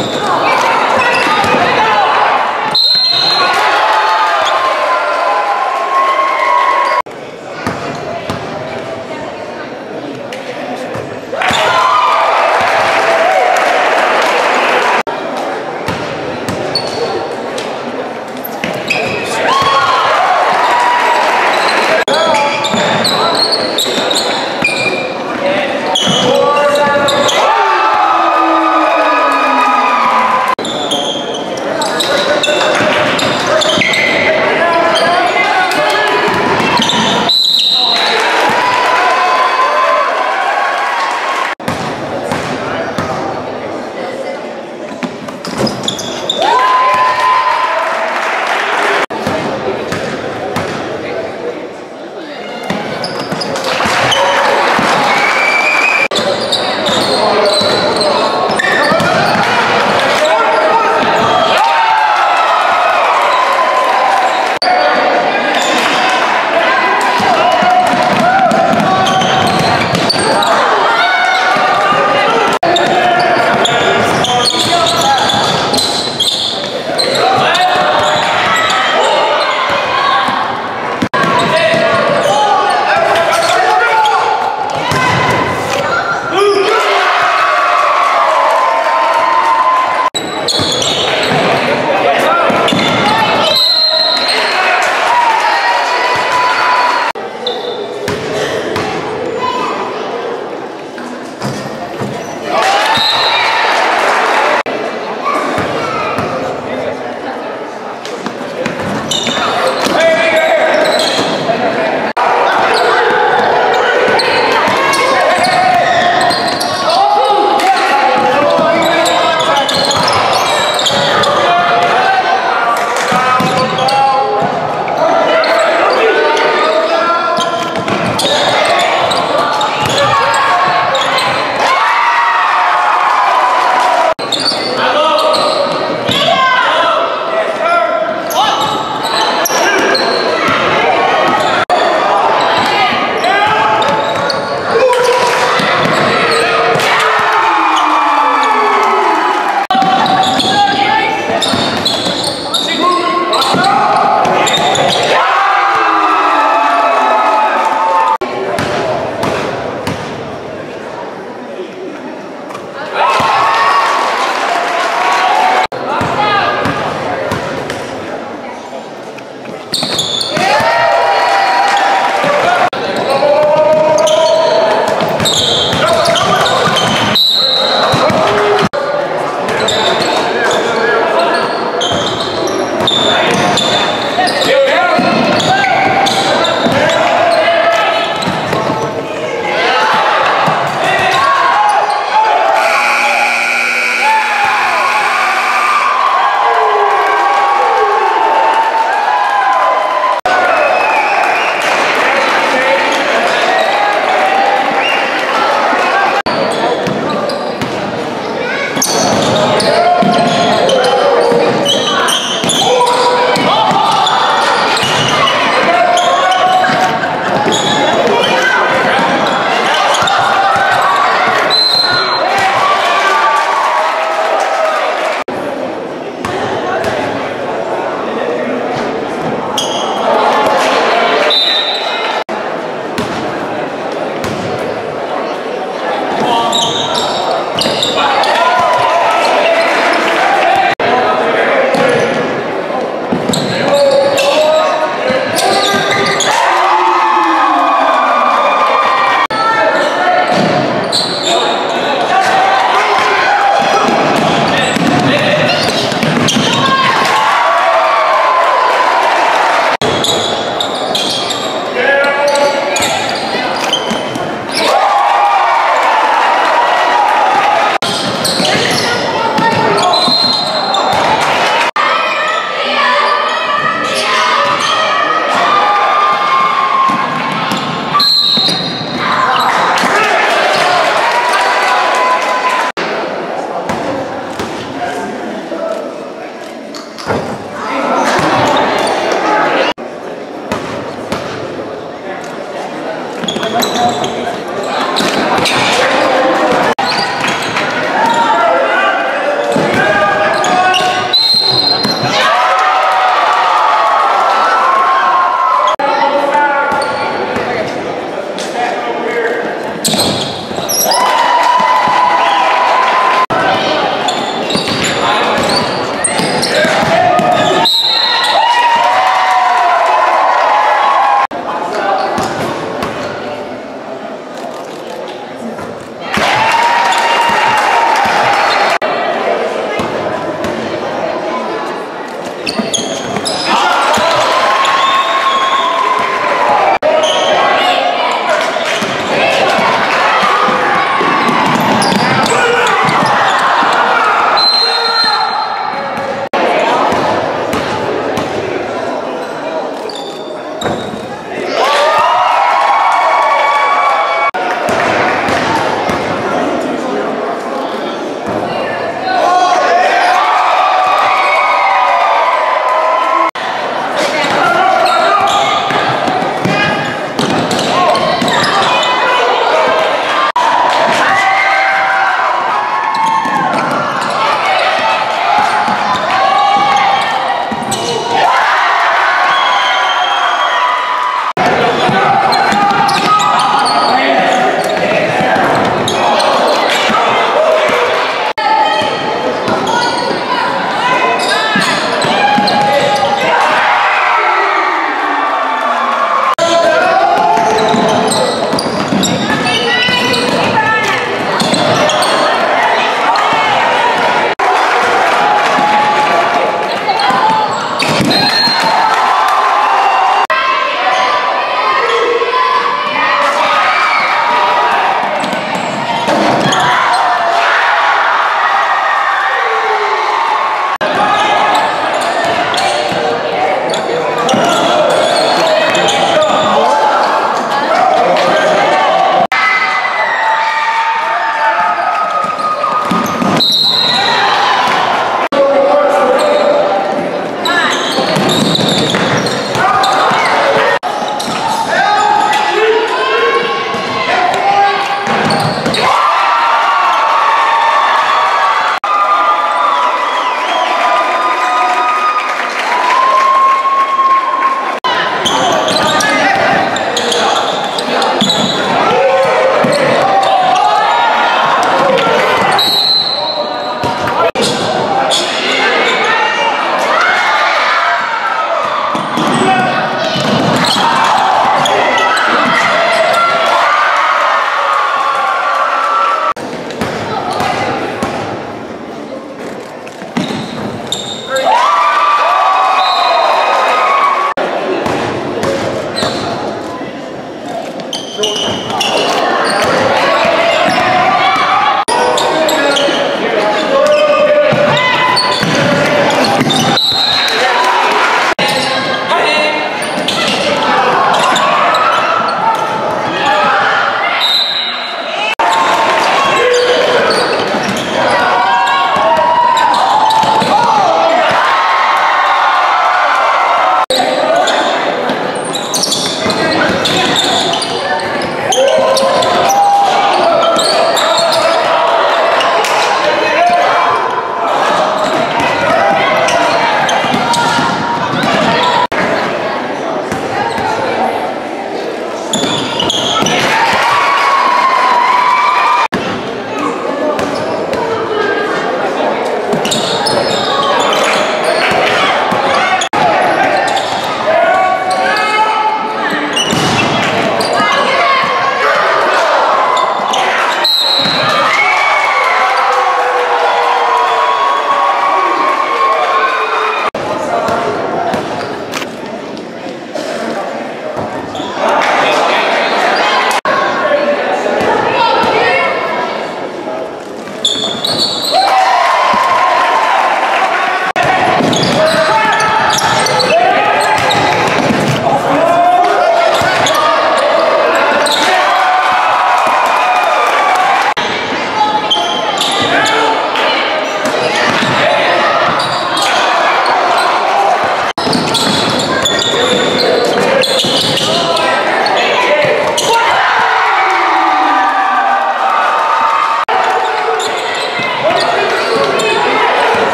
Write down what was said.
Oh.